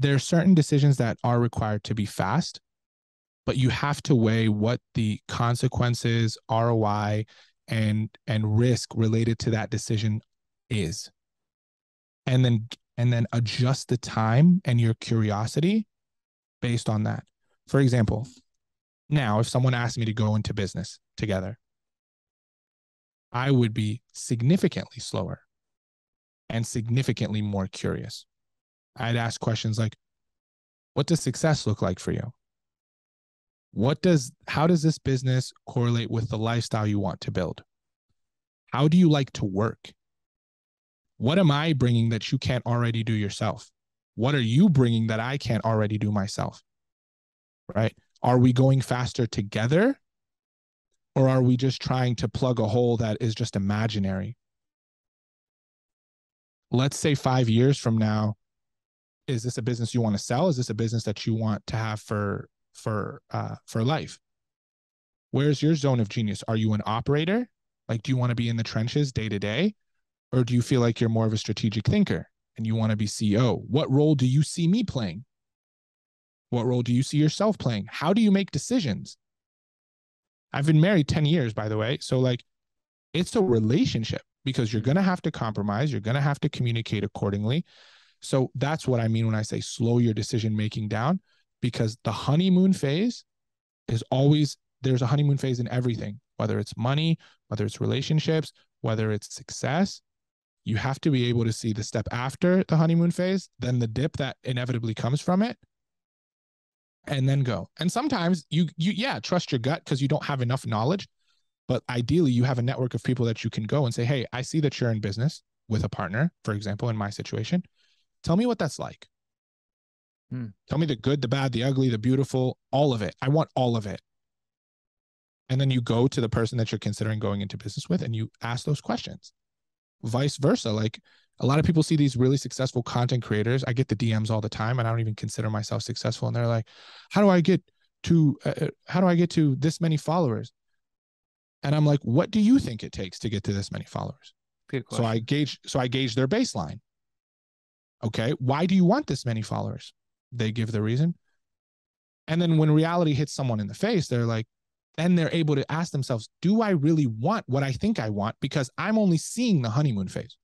there are certain decisions that are required to be fast, but you have to weigh what the consequences, ROI, and and risk related to that decision is. And then and then adjust the time and your curiosity based on that. For example, now if someone asked me to go into business together, I would be significantly slower and significantly more curious. I'd ask questions like, what does success look like for you? What does, how does this business correlate with the lifestyle you want to build? How do you like to work? What am I bringing that you can't already do yourself? What are you bringing that I can't already do myself? Right? Are we going faster together? Or are we just trying to plug a hole that is just imaginary? Let's say five years from now, is this a business you want to sell? Is this a business that you want to have for for uh, for life? Where's your zone of genius? Are you an operator? Like, do you want to be in the trenches day to day, or do you feel like you're more of a strategic thinker and you want to be CEO? What role do you see me playing? What role do you see yourself playing? How do you make decisions? I've been married 10 years, by the way. So, like, it's a relationship because you're going to have to compromise. You're going to have to communicate accordingly. So that's what I mean when I say slow your decision making down because the honeymoon phase is always there's a honeymoon phase in everything, whether it's money, whether it's relationships, whether it's success. You have to be able to see the step after the honeymoon phase, then the dip that inevitably comes from it, and then go. And sometimes you you yeah, trust your gut because you don't have enough knowledge, but ideally you have a network of people that you can go and say, "Hey, I see that you're in business with a partner, for example, in my situation. Tell me what that's like. Hmm. Tell me the good, the bad, the ugly, the beautiful, all of it. I want all of it. And then you go to the person that you're considering going into business with and you ask those questions. Vice versa. Like a lot of people see these really successful content creators. I get the DMs all the time and I don't even consider myself successful. And they're like, how do I get to, uh, uh how do I get to this many followers? And I'm like, what do you think it takes to get to this many followers? So I gauge, so I gauge their baseline. Okay. Why do you want this many followers? They give the reason. And then when reality hits someone in the face, they're like, then they're able to ask themselves, do I really want what I think I want? Because I'm only seeing the honeymoon phase.